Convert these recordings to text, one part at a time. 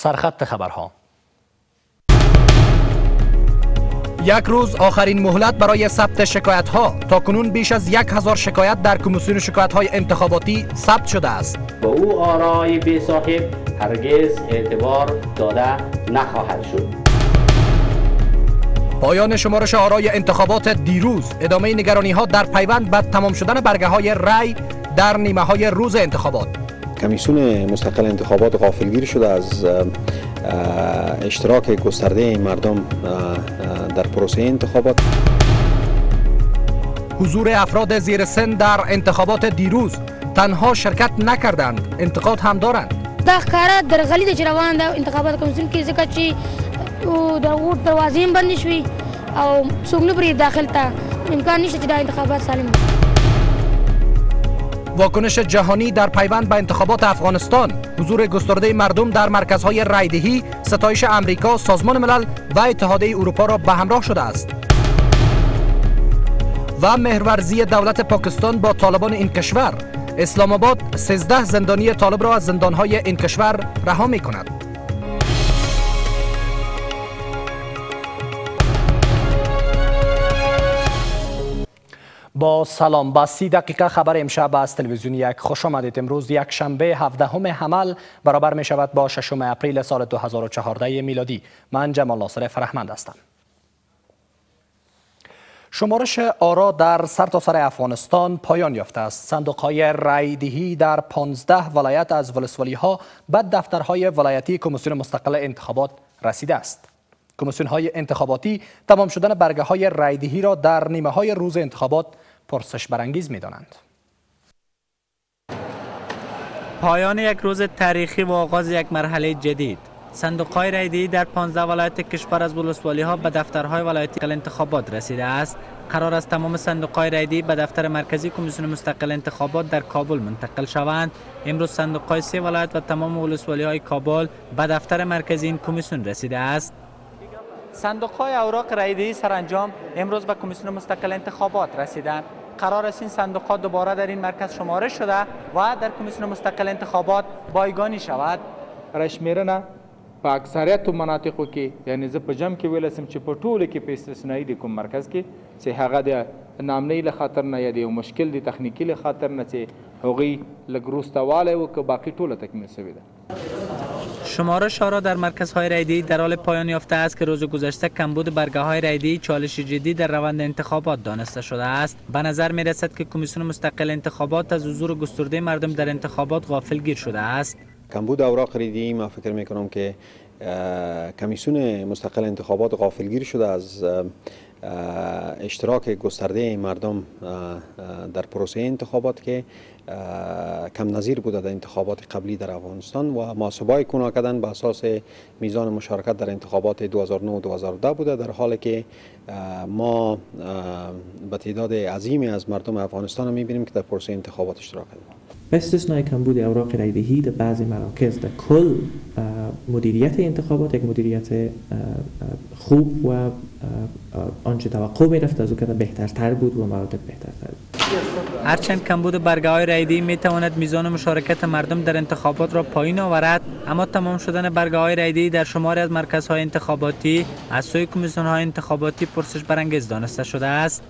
سرخط خبرها. یک روز آخرین مهلت برای ثبت شکایت ها تا کنون بیش از یک هزار شکایت در کمیسیون شکایت های انتخاباتی ثبت شده است. به او آرای بی صاحب هرگز اعتبار داده نخواهد شد. پایان شمارش آرای انتخابات دیروز. ادامه نگرانی ها در پیوند به تمام شدن برگه های رای در نیمه های روز انتخابات. کمیسیون مستقل انتخابات غافلگیر شده از اشتراک گسترده مردم در پروسه انتخابات. حضور افراد زیر سن در انتخابات دیروز تنها شرکت نکردند انتقاد هم دارند. دا ښکارا درغلي د روان د انتخابات کمیسیون کې ځکه چې د ووټ دروازې هم بندې شوي او څوک نه پرې داخل ته. امکان نشته چې دا انتخابات سالم واکنش جهانی در پیوند به انتخابات افغانستان. حضور گسترده مردم در مرکزهای رایدهی ستایش امریکا سازمان ملل و اتحادیه اروپا را به همراه شده است. و مهرورزی دولت پاکستان با طالبان این کشور. اسلام آباد 13 زندانی طالب را از زندانهای این کشور رها می کند با سلام. با سی دقیقه خبر امشب از تلویزیون یک خوش آمدید. امروز یک شنبه 17 حمل برابر می شود با ششم اپریل سال 2014 میلادی. من جمال ناصر فرهمند هستم. شمارش آرا در سرتاسر سر افغانستان پایان یافته است. صندوق های رایدهی در 15 ولایت از ولسوالی ها به دفترهای ولایتی کمیسیون مستقل انتخابات رسیده است. کمیسیون های انتخاباتی تمام شدن برگه های رایدهی را در نیمه های روز انتخابات پرسش برانگیز می دانند. پایان یک روز تاریخی و آغاز یک مرحله جدید. صندوق های رایدهی در 15 ولایت کشور از ولسوالی ها به دفترهای ولایتی انتخابات رسیده است. قرار است تمام صندوق های رایدهی به دفتر مرکزی کمیسیون مستقل انتخابات در کابل منتقل شوند. امروز صندوق های سه ولایت و تمام ولسوالی های کابل به دفتر مرکزی این کمیسیون رسیده است. صندوق های اوراق رایدهی سرانجام امروز به کمیسیون مستقل انتخابات رسیدند. قرار است این صندوق ها دوباره در این مرکز شمارش شده و در کمیسیون مستقل انتخابات بایگانی شود. رشمیرنه په اکثریت مناطقو کې یعنی زه په جمع کې ویل سم چې په ټولو کې په استثنایی د کوم مرکز کې چې هغه د نامنۍ له خاطر نه یا د یو مشکل د تخنیکی له خاطر نه چې هغوی لږ وروسته والی و که باقی ټوله تکمیل شوې ده شمارش را در مرکزهای رایدی در حال پایان یافته است که روز گذشته کمبود برگه های رایدی چالش جدی در روند انتخابات دانسته شده است. به نظر می رسد که کمیسیون مستقل انتخابات از حضور گسترده مردم در انتخابات غافلگیر شده است. کمبود اوراق ریدی ما فکر می کنم که کمیسیون مستقل انتخابات غافلگیر شده از اشتراک گسترده مردم در پروسه انتخابات که کم نظیر بوده در انتخابات قبلی در افغانستان و محاسبه کنا کردن به اساس میزان مشارکت در انتخابات 2009 و 2010 بوده در حالی که ما به تعداد عظیمی از مردم افغانستان می‌بینیم که در پروسه انتخابات اشتراک کردن به استثنای کمبود اوراق رایدهی در بعضی مراکز در کل مدیریت انتخابات یک مدیریت خوب و آنچه توقع می رفت از او که بهترتر بود و مراتب بهترتر بود. هرچند کمبود برگه های رایدهی می تواند میزان مشارکت مردم در انتخابات را پایین آورد اما تمام شدن برگه های رایدهی در شماری از مرکزهای انتخاباتی از سوی کمیسیون های انتخاباتی پرسش برانگیز دانسته شده است.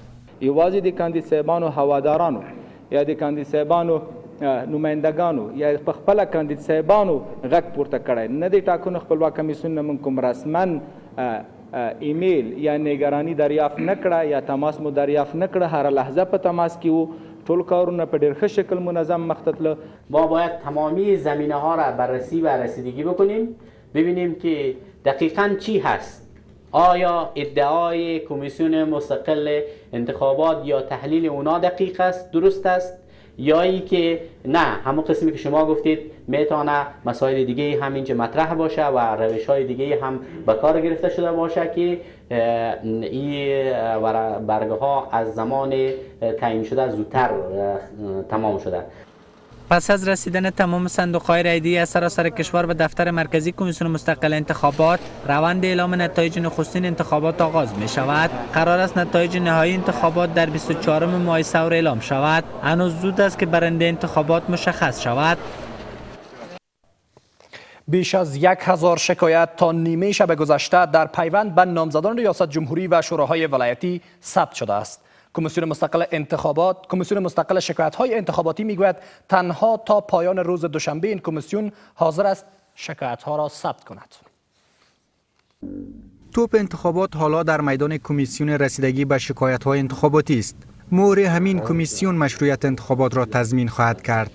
یوازې د کاندید صاحبانو هوادارانو یا د کاندید صاحبانو نمایندګانو یا په خپل صاحبانو غږ پورته کړی. نه دی ټاکنو خپلواک کمیسیون نه کوم رسمن ایمیل یا نگرانی دریافت نکړه یا تماس مو دریافت نکړه هر لحظه په تماس کې وو. ټول کارونه په ډېر ښه شکل منظم مختتله ما باید تمامی زمینه ها را بررسی و رسیدگی بکنیم ببینیم که دقیقا چی هست. آیا ادعای کمیسیون مستقل انتخابات یا تحلیل اونا دقیق است درست است؟ یا ای که نه همون قسمی که شما گفتید می‌تونه مسائل دیگه هم اینجا مطرح باشه و روش های دیگه هم به کار گرفته شده باشه که این برگه ها از زمان تعیین شده زودتر تمام شده. پس از رسیدن تمام صندوق های رایدی از سراسر کشور به دفتر مرکزی کمیسیون مستقل انتخابات روند اعلام نتایج نخستین انتخابات آغاز می شود قرار است نتایج نهایی انتخابات در 24 ماه سور اعلام شود. هنوز زود است که برنده انتخابات مشخص شود. بیش از یک هزار شکایت تا نیمه شب گذشته در پیوند به نامزدان ریاست جمهوری و شوراهای ولایتی ثبت شده است. کمیسیون مستقل انتخابات کمیسیون مستقل شکایت های انتخاباتی می‌گوید تنها تا پایان روز دوشنبه این کمیسیون حاضر است شکایت ها را ثبت کند. توپ انتخابات حالا در میدان کمیسیون رسیدگی به شکایت های انتخاباتی است. مور همین کمیسیون مشروعیت انتخابات را تضمین خواهد کرد.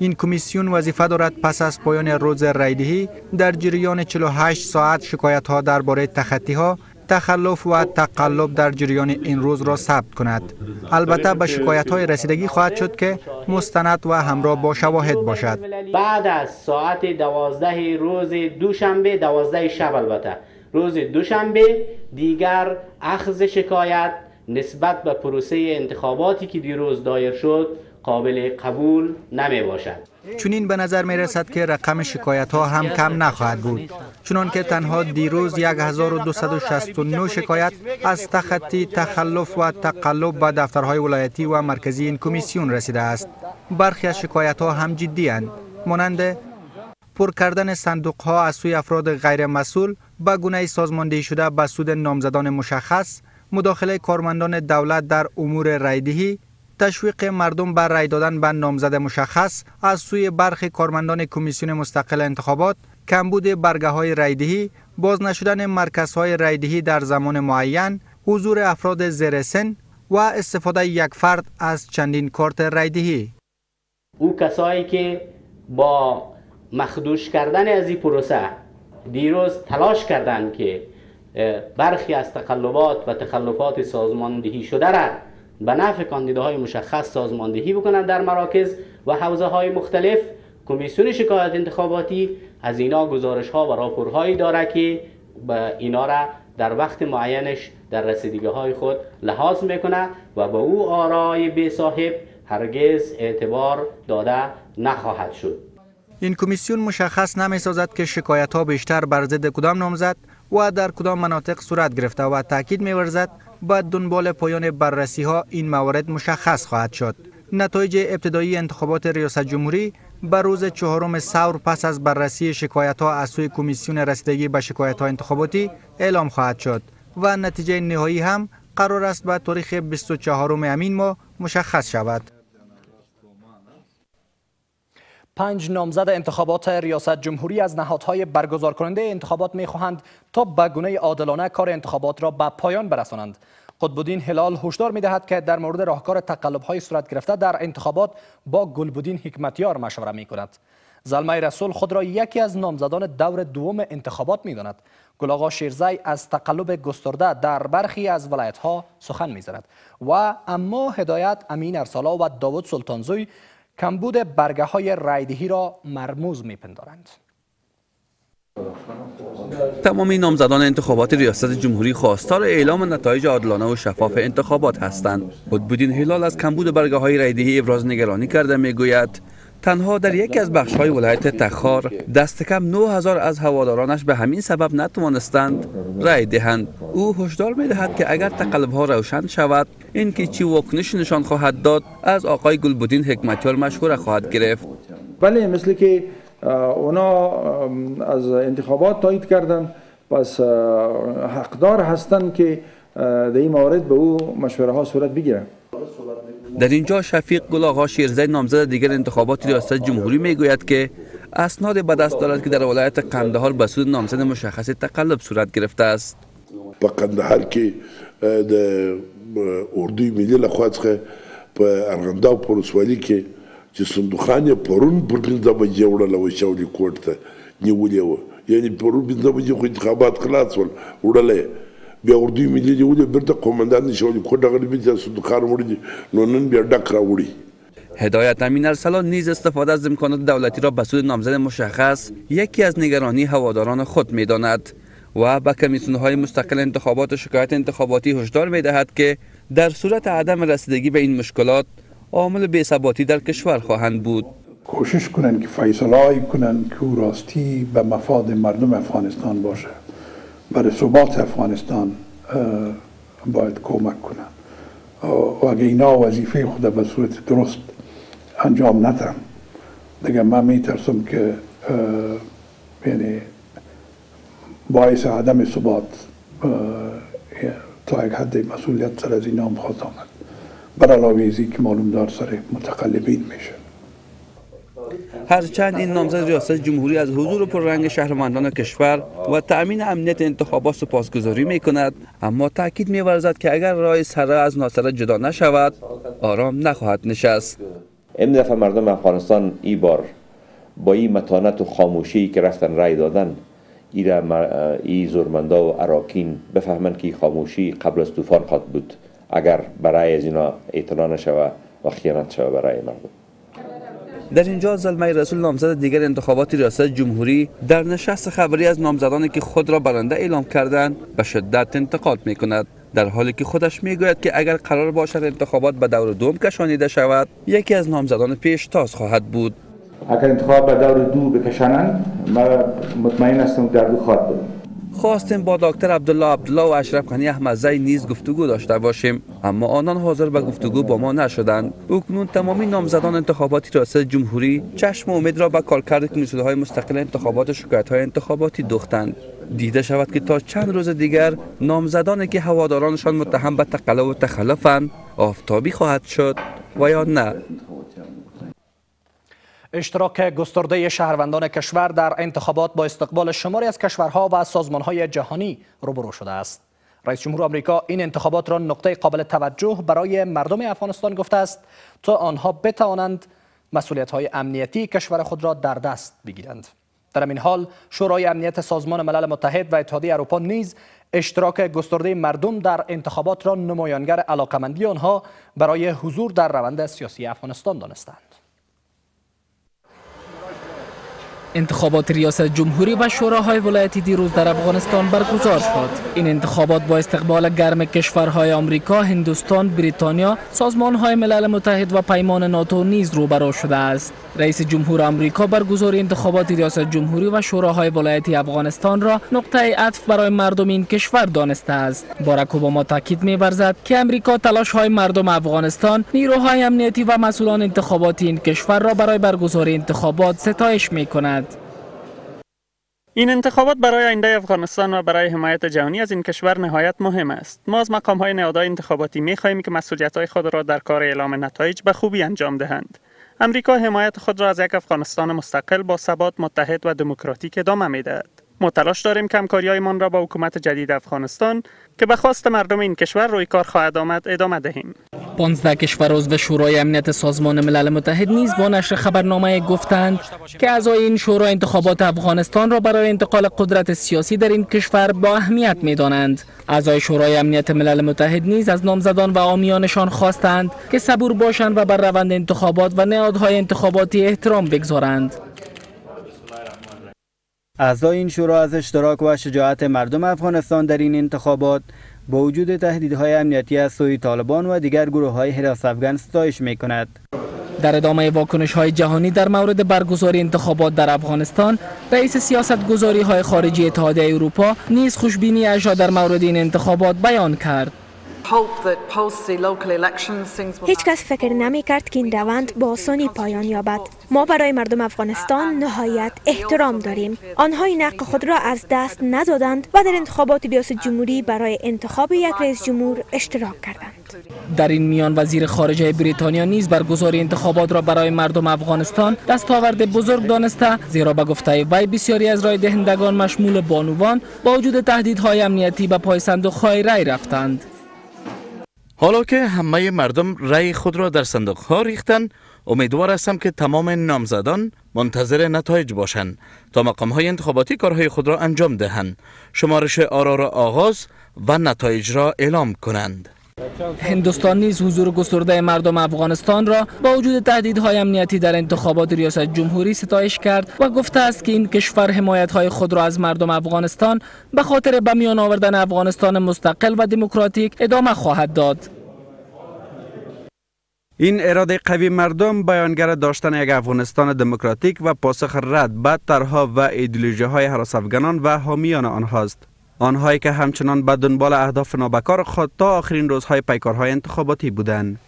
این کمیسیون وظیفه دارد پس از پایان روز رایدهی در جریان 48 ساعت شکایت ها درباره تخطی ها تخلف و تقلب در جریان این روز را ثبت کند. البته به شکایت های رسیدگی خواهد شد که مستند و همراه با شواهد باشد. بعد از ساعت دوازده روز دوشنبه دوازده شب البته. روز دوشنبه دیگر اخذ شکایت نسبت به پروسه انتخاباتی که دیروز دایر شد قابل قبول نمی باشد. چنین به نظر می رسد که رقم شکایت ها هم کم نخواهد بود. چنان که تنها دیروز 1269 شکایت از تخطی تخلف و تقلب به دفترهای ولایتی و مرکزی این کمیسیون رسیده است. برخی از شکایت ها هم جدی اند. مانند پر کردن صندوق ها از سوی افراد غیر مسئول به گونه سازماندهی شده به سود نامزدان مشخص مداخله کارمندان دولت در امور رایدهی تشویق مردم بر رای دادن به نامزد مشخص از سوی برخی کارمندان کمیسیون مستقل انتخابات کمبود برگه های رایدهی باز نشدن مرکز های رایدهی در زمان معین حضور افراد زیر سن و استفاده یک فرد از چندین کارت رایدهی او کسایی که با مخدوش کردن از این پروسه دیروز تلاش کردند که برخی از تقلبات و تخلفات سازماندهی شده را به نفع کاندیداهای مشخص سازماندهی بکنند در مراکز و حوزه های مختلف. کمیسیون شکایت انتخاباتی از اینا گزارش ها و راپورهایی داره که به اینا را در وقت معینش در رسیدگی های خود لحاظ می‌کنه و به او آرای به صاحب هرگز اعتبار داده نخواهد شد. این کمیسیون مشخص نمی سازد که شکایت ها بیشتر بر ضد کدام نامزد و در کدام مناطق صورت گرفته و تاکید می ورزد با دنبال پایان بررسی ها این موارد مشخص خواهد شد. نتایج ابتدایی انتخابات ریاست جمهوری به روز چهارم سور پس از بررسی شکایت ها از سوی کمیسیون رسیدگی به شکایت ها انتخاباتی اعلام خواهد شد و نتیجه نهایی هم قرار است به تاریخ 24 امین ماه مشخص شود. پنج نامزد انتخابات ریاست جمهوری از نهادهای برگزار کننده انتخابات می خواهند تا به گونه عادلانه کار انتخابات را به پایان برسانند. قطبالدین هلال هشدار می دهد که در مورد راهکار تقلب های صورت گرفته در انتخابات با گلبودین حکمتیار مشوره می کند. زلمه رسول خود را یکی از نامزدان دور دوم انتخابات می داند. گل شیرزی از تقلب گسترده در برخی از ولایت ها سخن می زند و اما هدایت امین ارسالا و داود سلطانزوی کمبود برگه های رایدهی را مرموز میپندارند. تمام نامزدان انتخابات ریاست جمهوری خواستار اعلام نتایج عادلانه و شفاف انتخابات هستند. بودین هلال از کمبود برگه های رایدهی ابراز نگرانی کرده می‌گوید تنها در یکی از بخش های ولایت تخار دست کم 9000 از هوادارانش به همین سبب نتوانستند رای دهند. او هشدار می دهد که اگر تقلب ها روشن شود اینکه چی واکنش نشان خواهد داد از آقای گلبودین حکمتیار مشهور خواهد گرفت. بله مثل که اونا از انتخابات تایید کردن پس حقدار هستند که در این مورد به او مشوره ها صورت بگیرند. در اینجا شفیق گل آقا شیرزی نامزد دیگر انتخابات ریاست جمهوری میگوید که اسناد به دست دارد که در ولایت قندهار به سود نامزد مشخص تقلب صورت گرفته است. په قندهار کې د اردوی ملي لخوا څخه په ارغنداو په ولسوالۍ کې چې صندوقان یې پرون پر پنځه بجې وړله و شاولي کوټ ته نیولې وه. یعنې پرون پنځه بجې خو انتخابات خلاص ول وړله بیا اردوی ملي نیولې بیرته قومندان شاولي کوټ هغه بیا صندوقان وړي نو نن بیا ډک راوړي هدایت امین ارسلان نیز استفاده از امکانات دولتی را به سود نامزد مشخص یکی از نگرانی هواداران خود می‌داند و به کمیسیون های مستقل انتخابات و شکایت انتخاباتی هشدار می دهد که در صورت عدم رسیدگی به این مشکلات عامل بی‌ثباتی در کشور خواهند بود. کوشش کنند که فیصله کنند که او راستی به مفاد مردم افغانستان باشه. برای ثبات افغانستان باید کمک کنند و اگه اینا وظیفه خود به صورت درست انجام ندن دیگه من میترسم که یعنی باعث عدم ثبات تا یک حد مسئولیت سر از اینا هم خواست آمد. بر علاوه که معلوم دار سر متقلبین میشه. هرچند این نامزد ریاست جمهوری از حضور پررنگ شهروندان کشور و تأمین امنیت انتخابات سپاسگزاری می کند اما تاکید می ورزد که اگر رای سره از ناصره جدا نشود آرام نخواهد نشست. این دفعه مردم افغانستان ای بار با این متانت و خاموشی که رفتن رای دادن ای, ای زورمندا و اراکین بفهمند که خاموشی قبل از طوفان خواهد بود اگر برای از اینا اعتنا نشود و خیانت شود برای مردم. در اینجا زلمه رسول نامزد دیگر انتخابات ریاست جمهوری در نشست خبری از نامزدانی که خود را برنده اعلام کردند به شدت انتقاد می کند در حالی که خودش می‌گوید که اگر قرار باشد انتخابات به دور دوم کشانیده شود یکی از نامزدان پیشتاز خواهد بود. اگر انتخاب به دور دو بکشانند ما مطمئن هستم در دو خواهد بود. خواستیم با دکتر عبدالله عبدالله و اشرف غنی نیز گفتگو داشته باشیم. اما آنان حاضر به گفتگو با ما نشدند. اکنون تمامی نامزدان انتخاباتی ریاست جمهوری چشم امید را به کارکرد کمیسیون های مستقل انتخابات و شکایت های انتخاباتی دوختند. دیده شود که تا چند روز دیگر نامزدانی که هوادارانشان متهم به تقلب و تخلفند آفتابی خواهد شد و یا نه. اشتراک گسترده شهروندان کشور در انتخابات با استقبال شماری از کشورها و سازمانهای جهانی روبرو شده است. رئیس جمهور آمریکا این انتخابات را نقطه قابل توجه برای مردم افغانستان گفته است تا آنها بتوانند مسئولیت های امنیتی کشور خود را در دست بگیرند. در این حال شورای امنیت سازمان ملل متحد و اتحادیه اروپا نیز اشتراک گسترده مردم در انتخابات را نمایانگر علاقمندی آنها برای حضور در روند سیاسی افغانستان دانستند. انتخابات ریاست جمهوری و شوراهای ولایتی دیروز در افغانستان برگزار شد. این انتخابات با استقبال گرم کشورهای آمریکا هندوستان بریتانیا سازمانهای ملل متحد و پیمان ناتو نیز روبرو شده است. رئیس جمهور آمریکا برگزاری انتخابات ریاست جمهوری و شوراهای ولایتی افغانستان را نقطه عطف برای مردم این کشور دانسته است. باراک اوباما تاکید می‌ورزد که امریکا تلاش های مردم افغانستان نیروهای امنیتی و مسئولان انتخاباتی این کشور را برای برگزاری انتخابات ستایش می کند این انتخابات برای آینده افغانستان و برای حمایت جهانی از این کشور نهایت مهم است. ما از مقام های نهادهای انتخاباتی می خواهیم که مسئولیت های خود را در کار اعلام نتایج به خوبی انجام دهند. امریکا حمایت خود را از یک افغانستان مستقل با ثبات متحد و دموکراتیک ادامه می دهد. ما تلاش داریم که همکاریهایمان را با حکومت جدید افغانستان که به خواست مردم این کشور روی کار خواهد آمد ادامه دهیم 15 کشور عضو شورای امنیت سازمان ملل متحد نیز با نشر خبرنامه گفتند که اعضای این شورا انتخابات افغانستان را برای انتقال قدرت سیاسی در این کشور با اهمیت می‌دانند. اعضای شورای امنیت ملل متحد نیز از نامزدان و آمیانشان خواستند که صبور باشند و بر روند انتخابات و نهادهای انتخاباتی احترام بگذارند. اعضای این شورا از اشتراک و شجاعت مردم افغانستان در این انتخابات با وجود تهدیدهای امنیتی از سوی طالبان و دیگر گروه های حراس افغان ستایش می کند. در ادامه واکنش های جهانی در مورد برگزاری انتخابات در افغانستان رئیس سیاست گذاری های خارجی اتحادیه اروپا نیز خوشبینی اجرا در مورد این انتخابات بیان کرد هیچ کس فکر نمی کرد که این روند با آسانی پایان یابد. ما برای مردم افغانستان نهایت احترام داریم. آنها این حق خود را از دست ندادند و در انتخابات ریاست جمهوری برای انتخاب یک رئیس جمهور اشتراک کردند. در این میان وزیر خارجه بریتانیا نیز برگزاری انتخابات را برای مردم افغانستان دستاورد بزرگ دانسته زیرا به گفته وی بسیاری از رای دهندگان مشمول بانوان با وجود تهدیدهای امنیتی به پای صندوق رای رفتند. حالا که همه مردم رأی خود را در صندوق ها ریختن امیدوار هستم که تمام نامزدان منتظر نتایج باشند تا مقام های انتخاباتی کارهای خود را انجام دهند. شمارش آرا را آغاز و نتایج را اعلام کنند. هندوستان نیز حضور گسترده مردم افغانستان را با وجود تهدیدهای امنیتی در انتخابات ریاست جمهوری ستایش کرد و گفته است که این کشور حمایت های خود را از مردم افغانستان به خاطر به میان آوردن افغانستان مستقل و دموکراتیک ادامه خواهد داد. این اراده قوی مردم بیانگر داشتن یک افغانستان دموکراتیک و پاسخ رد به طرحها و ایدئولوژی های حراس افغانان و حامیان آنهاست. آنهایی که همچنان به دنبال اهداف نابکار خود تا آخرین روزهای پیکارهای انتخاباتی بودند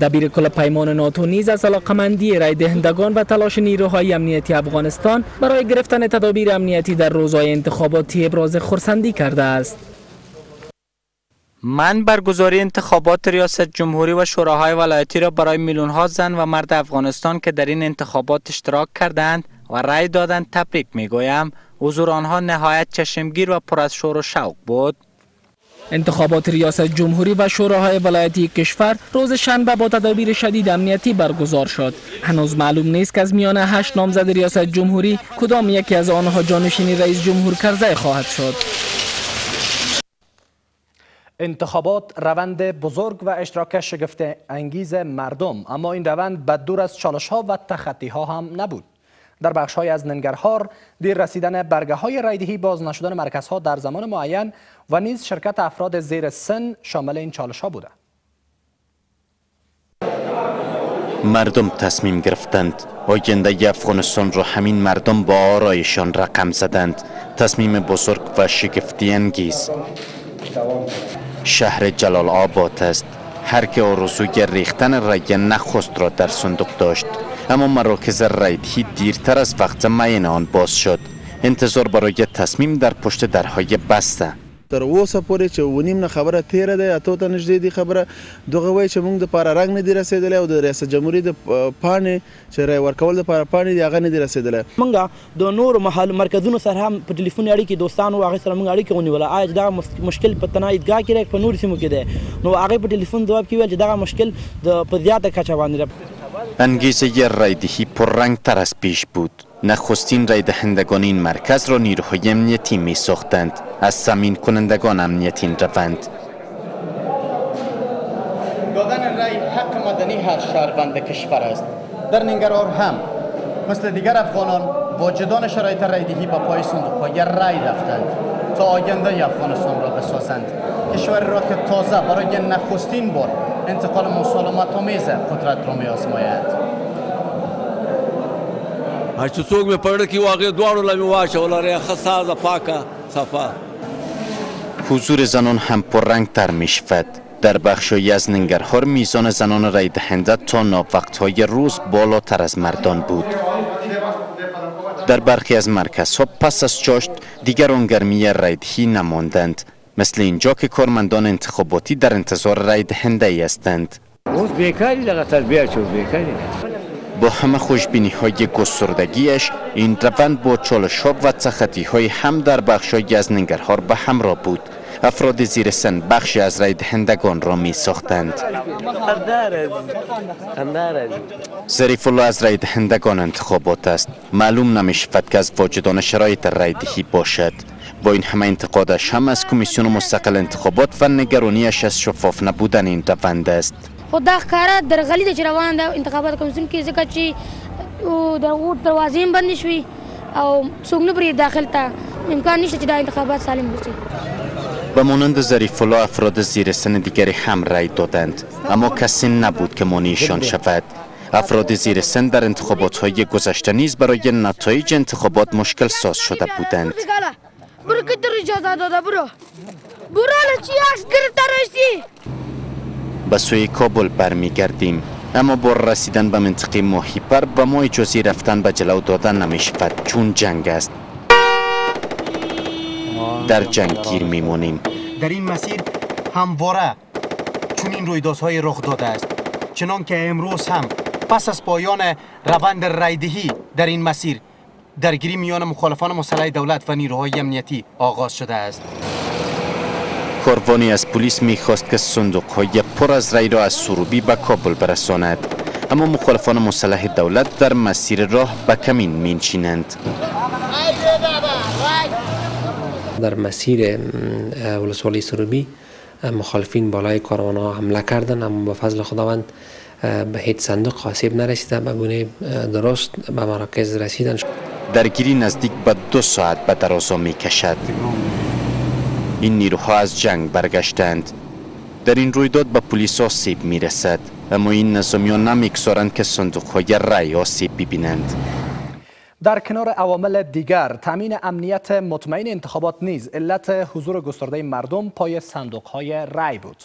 دبیر کل پیمان ناتو نیز از علاقمندی رای دهندگان و تلاش نیروهای امنیتی افغانستان برای گرفتن تدابیر امنیتی در روزهای انتخاباتی ابراز خرسندی کرده است. من برگزاری انتخابات ریاست جمهوری و شوراهای ولایتی را برای میلیون ها زن و مرد افغانستان که در این انتخابات اشتراک کردند و رای دادند تبریک می گویم حضور آنها نهایت چشمگیر و پر از شور و شوق بود انتخابات ریاست جمهوری و شوراهای ولایتی کشور روز شنبه با تدابیر شدید امنیتی برگزار شد. هنوز معلوم نیست که از میان هشت نامزد ریاست جمهوری کدام یکی از آنها جانشین رئیس جمهور کرزی خواهد شد. انتخابات روند بزرگ و اشتراک شگفت انگیز مردم اما این روند بددور از چالش ها و تخطی ها هم نبود. در بخش های از ننگرهار دیر رسیدن برگه های رایدهی باز نشدن مرکزها در زمان معین و نیز شرکت افراد زیر سن شامل این چالش ها بوده. مردم تصمیم گرفتند آینده افغانستان را همین مردم با آرایشان رقم زدند. تصمیم بزرگ و شگفتی انگیز. شهر جلال آباد است. هر که آرزوی ریختن رای نخست را در صندوق داشت. اما مراکز رایدهی دیرتر از وقت معین آن باز شد. انتظار برای تصمیم در پشت درهای بسته. تر اوسه پورې چې ونیم نه خبره تیره ده اتو ته نږدې دي خبره. دغه وایي چې موږ د پاره رنګ نه دی رسیدلی او د ریاست جمهوریت د پاڼې چې رای ورکول د پاره پاڼې دی هغه نه دی رسیدلی. موږ د نور محل مرکزونو سره هم په ټلیفون اړیکې دوستانو هغه سره موږ اړیکې ونیوله آیا دا مشکل په تنه عیدګاه کې په نور سیمو کې ده نو هغه په ټلیفون جواب کې ویل چې دا مشکل د په زیاته کچه باندې انگیزه رایدهی پررنگ تر از پیش بود. نخستین رای دهندگان این مرکز را نیروهای امنیتی می ساختند از سمین کنندگان امنیتی روند. دادن رای حق مدنی هر شهروند کشور است. در ننگرهار هم. مثل دیگر افغانان واجدان شرایط رایدهی به پای صندوق های رای رفتند. تا آینده افغانستان را بسازند. کشوری را که تازه برای نخستین بار انتقال مسالمت آمیز قدرت را می آزماید. هر چې څوک مې پړ کې واغې دواړو لمه واچول لري خسازه پاکه صفا حضور زنان هم پررنگتر می شود. در بخشی از ننگرهار میزان زنان رای دهنده تا های روز بالاتر از مردان بود. در برخی از مرکزها پس از چاشت دیگر آن گرمی رایدهی نماندند. مثل اینجا که کارمندان انتخاباتی در انتظار رای دهنده ای هستند بیکاری بیکاری؟ با همه خوشبینی های گستردگیش این روند با چالش ها و تخطی های هم در بخش های از ننگرهار به همراه بود. افراد زیر سن بخشی از رای دهندگان را می ساختند ظریف الله از رای دهندگان انتخابات است. معلوم نمی شود که از واجدان شرایط رای دهی باشد. با این همه انتقادش هم از کمیسیون مستقل انتخابات و نگرانیش از شفاف نبودن این روند است. خو دا ښکاره درغلي ده چې روان ده انتخابات کمیسیون کې ځکه چې د هغو دروازې هم بندې شوي او څوک نه پرې داخل ته امکان نشته چې دا انتخابات سالم بشه به مانند ظریف الله افراد زیر سن دیگری هم رای دادند. اما کسی نبود که مانیشان شود. افراد زیر سن در انتخابات های گذشته نیز برای نتایج انتخابات مشکل ساز شده بودند. برو که اجازه داده برو برو چی عکس گرفته به سوی کابل برمیگردیم اما با رسیدن به منطقه ماهیپر به ما اجازه رفتن به جلو دادن نمی شود چون جنگ است در جنگ گیر میمونیم در این مسیر همواره چون این رویدادهای رخ داده است چنان که امروز هم پس از پایان روند رایدهی در این مسیر درگیری میان مخالفان مسلح دولت و نیروهای امنیتی آغاز شده است. کاروانی از پلیس می‌خواست که صندوق های پر از رای را از سروبی به کابل برساند اما مخالفان مسلح دولت در مسیر راه به کمین مینشینند. در مسیر ولسوالی سروبی مخالفین بالای کاروان ها حمله کردند اما به فضل خداوند به هیچ صندوق آسیب نرسیده به گونه درست به مراکز رسیدن درگیری نزدیک به دو ساعت به درازا می کشد. این نیروها از جنگ برگشتند. در این رویداد به پلیس آسیب می رسد اما این نظامیان نمی‌گذارند که صندوق های رای آسیب ببینند. در کنار عوامل دیگر تامین امنیت مطمئن انتخابات نیز علت حضور گسترده مردم پای صندوق های رای بود.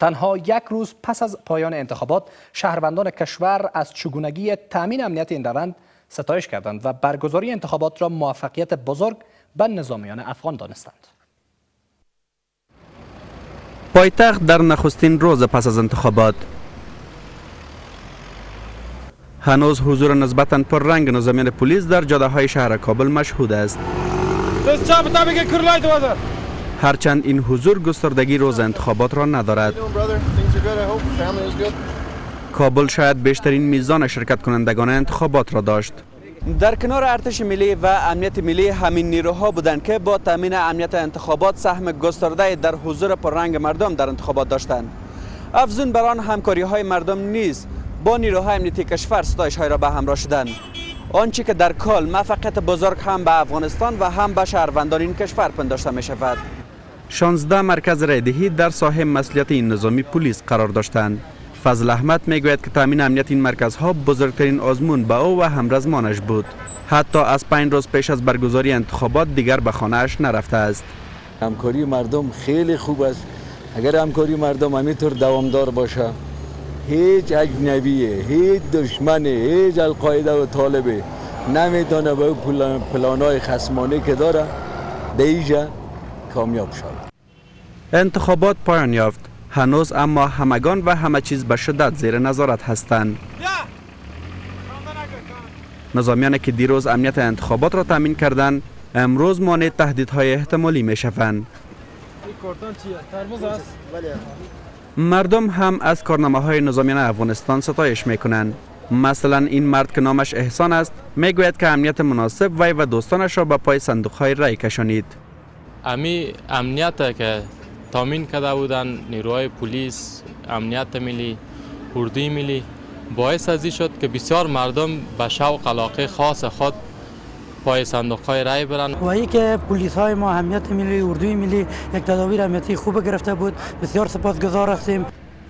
تنها یک روز پس از پایان انتخابات شهروندان کشور از چگونگی تامین امنیت این روند ستایش کردند و برگزاری انتخابات را موفقیت بزرگ به نظامیان افغان دانستند. پایتخت در نخستین روز پس از انتخابات. هنوز حضور نسبتا پر رنگ نظامیان پلیس در جاده های شهر کابل مشهود است. هرچند این حضور گستردگی روز انتخابات را ندارد. کابل شاید بیشترین میزان شرکت کنندگان انتخابات را داشت. در کنار ارتش ملی و امنیت ملی همین نیروها بودند که با تامین امنیت انتخابات سهم گسترده در حضور پررنگ مردم در انتخابات داشتند. افزون بر آن همکاری های مردم نیز با نیروهای امنیتی کشور ستایش های را به همراه شدند. آنچه که در کال موفقیت بزرگ هم به افغانستان و هم به شهروندان این کشور پنداشته می شود 16 مرکز رایدهی در ساحه مسئولیت این نظامی پلیس قرار داشتند. فضل احمد می‌گوید که تامین امنیت این مرکزها بزرگترین آزمون به او و همرزمانش بود. حتی از پنج روز پیش از برگزاری انتخابات دیگر به خانهاش نرفته است. همکاری مردم خیلی خوب است. اگر همکاری مردم همینطور دوامدار باشه هیچ اجنبیه هیچ دشمنه هیچ القاعده و طالبه نمی‌تونه به پلان های خسمانه که داره دیجا کامیاب شد انتخابات پایان یافت. هنوز اما همگان و همه چیز به شدت زیر نظارت هستند. نظامیان که دیروز امنیت انتخابات را تامین کردند امروز مانع تهدیدهای احتمالی می شوند مردم هم از کارنامه های نظامیان افغانستان ستایش می کنند مثلا این مرد که نامش احسان است می گوید که امنیت مناسب وی و دوستانش را به پای صندوق های رای کشانید. امی امنیت که تامین کرده بودن نیروهای پلیس امنیت ملی اردوی ملی. باعث ازی شد که بسیار مردم به شوق علاقه خاص خود پای صندوق های رای برن. و ای که پلیس های ما امنیت ملی اردوی ملی یک تدابیر امنیتی خوب گرفته بود بسیار سپاسگزار هستیم.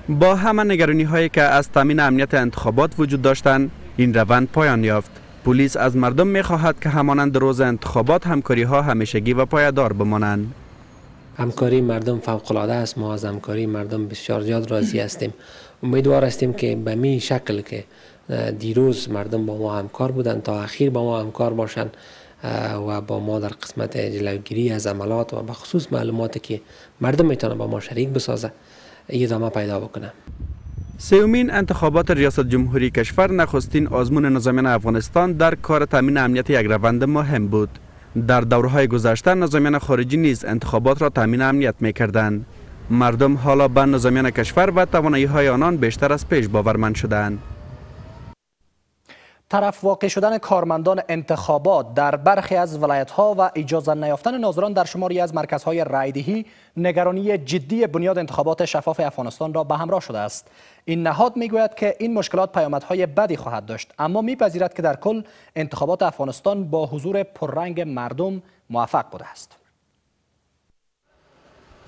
با همه نگرانی هایی که از تامین امنیت انتخابات وجود داشتند این روند پایان یافت. پلیس از مردم می خواهد که همانند روز انتخابات همکاری ها همیشگی و پایدار بمانند. همکاری مردم فوق العاده است. ما از همکاری مردم بسیار زیاد راضی هستیم. امیدوار هستیم که به می شکل که دیروز مردم با ما همکار بودند تا اخیر با ما همکار باشند و با ما در قسمت جلوگیری از عملات و بخصوص معلوماتی که مردم می‌تونه با ما شریک بسازه ادامه پیدا بکنه سیومین انتخابات ریاست جمهوری کشور نخستین آزمون نظامیان افغانستان در کار تامین امنیت یک روند مهم بود. در دورهای گذشته نظامیان خارجی نیز انتخابات را تامین امنیت می کردند. مردم حالا به نظامیان کشور و توانایی های آنان بیشتر از پیش باورمند شدند. طرف واقع شدن کارمندان انتخابات در برخی از ولایت ها و اجازه نیافتن ناظران در شماری از مرکزهای رایدهی نگرانی جدی بنیاد انتخابات شفاف افغانستان را به همراه شده است. این نهاد می‌گوید که این مشکلات پیامدهای بدی خواهد داشت اما میپذیرد که در کل انتخابات افغانستان با حضور پررنگ مردم موفق بوده است.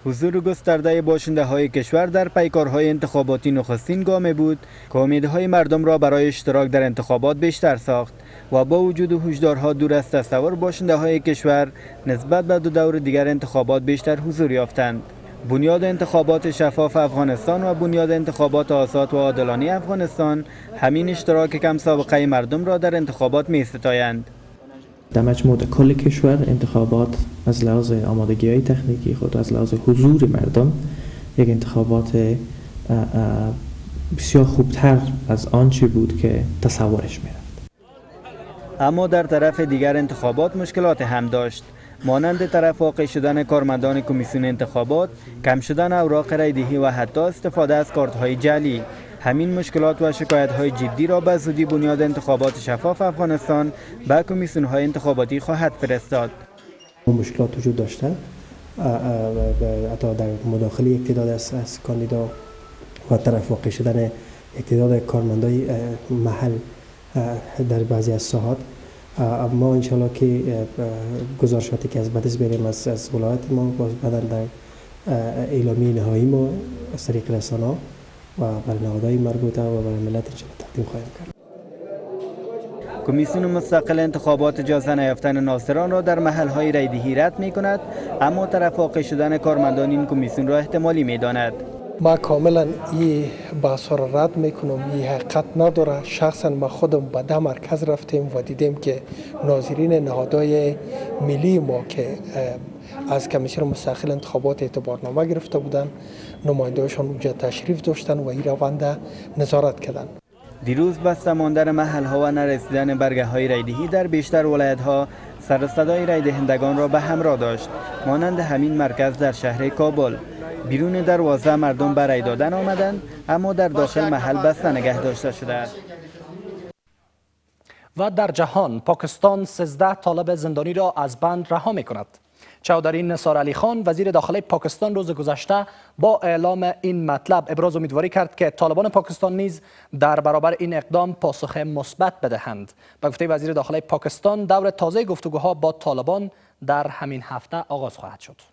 حضور گسترده باشنده های کشور در پیکارهای انتخاباتی نخستین گام بود که امیدهای مردم را برای اشتراک در انتخابات بیشتر ساخت و با وجود هشدارها دور از تصور باشنده های کشور نسبت به دو دور دیگر انتخابات بیشتر حضور یافتند بنیاد انتخابات شفاف افغانستان و بنیاد انتخابات آزاد و عادلانه افغانستان همین اشتراک کم سابقه مردم را در انتخابات می ستایند. در مجموع کل کشور انتخابات از لحاظ آمادگی های تکنیکی خود از لحاظ حضور مردم یک انتخابات بسیار خوبتر از آنچه بود که تصورش می‌رفت. اما در طرف دیگر انتخابات مشکلات هم داشت. مانند طرف واقع شدن کارمندان کمیسیون انتخابات کم شدن اوراق رایدهی و حتی استفاده از کارت های جلی همین مشکلات و شکایت های جدی را به زودی بنیاد انتخابات شفاف افغانستان به کمیسیون های انتخاباتی خواهد فرستاد. مشکلات وجود داشته حتی در مداخله یک تعداد از, از کاندیدا و طرف واقع شدن یک کارمندای محل در بعضی از ساحات. ما انشالله که گزارشاتی که از بدز بریم از, از ولایت ما بعدا در اعلامی نهایی ما از طریق رسانه و بر نهادهای مربوطه و بر ملت انشالله تقدیم خواهیم کرد. کمیسیون مستقل انتخابات اجازه نیافتن ناصران را در محل های رایدهی رد می کند اما طرف واقع شدن کارمندان این کمیسیون را احتمالی می داند ما کاملا این بحث را رد می‌کنم این حقیقت نداره. شخصا ما خودم به ده مرکز رفتیم و دیدیم که ناظرین نهادهای ملی ما که از کمیسیون مستقل انتخابات اعتبارنامه گرفته بودن نمایندهشان اونجا تشریف داشتن و این روند نظارت کردن. دیروز بسته ماندن محل ها و نرسیدن برگه های ریدهی در بیشتر ولایت ها سر صدای رای دهندگان را به همراه داشت مانند همین مرکز در شهر کابل. بیرون دروازه مردم برای دادن آمدند اما در داخل محل بسته نگه داشته شده. است و در جهان پاکستان 13 طالب زندانی را از بند رها می کند چودری نصار علی خان وزیر داخلی پاکستان روز گذشته با اعلام این مطلب. ابراز امیدواری کرد که طالبان پاکستان نیز در برابر این اقدام پاسخ مثبت بدهند. به گفته وزیر داخلی پاکستان دور تازه گفتگوها با طالبان در همین هفته آغاز خواهد شد.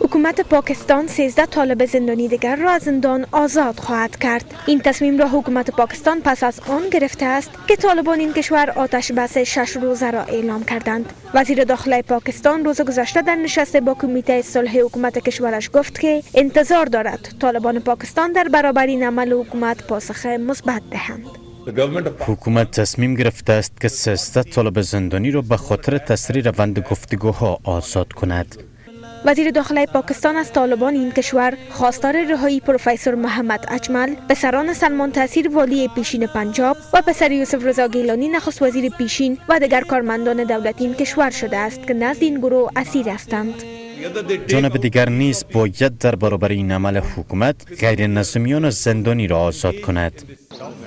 حکومت پاکستان 13 طالب زندانی دیگر را از زندان آزاد خواهد کرد. این تصمیم را حکومت پاکستان پس از آن گرفته است که طالبان این کشور آتش بس شش روزه را اعلام کردند. وزیر داخلی پاکستان روز گذشته در نشست با کمیته صلح حکومت کشورش گفت که انتظار دارد طالبان پاکستان در برابر این عمل حکومت پاسخ مثبت دهند. حکومت تصمیم گرفته است که 13 طالب زندانی را به خاطر تسریع روند گفتگوها آزاد کند. وزیر داخلی پاکستان از طالبان این کشور خواستار رهایی پروفسور محمد اجمل پسران سلمان تاثیر والی پیشین پنجاب و پسر یوسف رضا گیلانی نخست وزیر پیشین و دیگر کارمندان دولتی این کشور شده است که نزد این گروه اسیر هستند. جانب دیگر نیز باید در برابر این عمل حکومت غیر نظامیان زندانی را آزاد کند.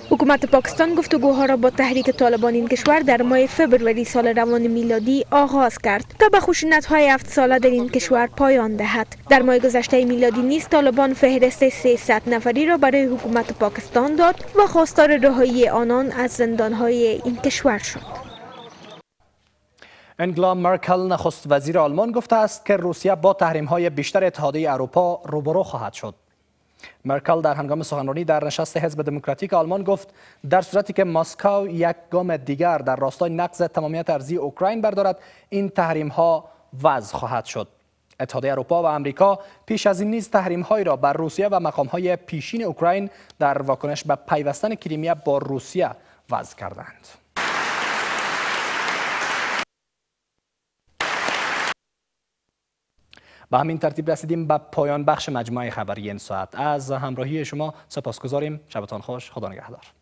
حکومت پاکستان گفتگوها را با تحریک طالبان این کشور در ماه فبروری سال روان میلادی آغاز کرد تا به خشونت های هفت ساله در این کشور پایان دهد. در ماه گذشته میلادی نیز طالبان فهرست 300 نفری را برای حکومت پاکستان داد و خواستار رهایی آنان از زندانهای این کشور شد. انگلا مرکل نخست وزیر آلمان گفته است که روسیه با تحریم های بیشتر اتحادیه اروپا روبرو خواهد شد. مرکل در هنگام سخنرانی در نشست حزب دموکراتیک آلمان گفت در صورتی که مسکو یک گام دیگر در راستای نقض تمامیت ارزی اوکراین بردارد این تحریم ها وضع خواهد شد. اتحادیه اروپا و امریکا پیش از این نیز تحریم هایی را بر روسیه و مقام های پیشین اوکراین در واکنش به پیوستن کریمیا با روسیه وضع کردند به همین ترتیب رسیدیم به پایان بخش مجموعه خبری این ساعت. از همراهی شما سپاسگزاریم. شبتان خوش. خدا نگهدار.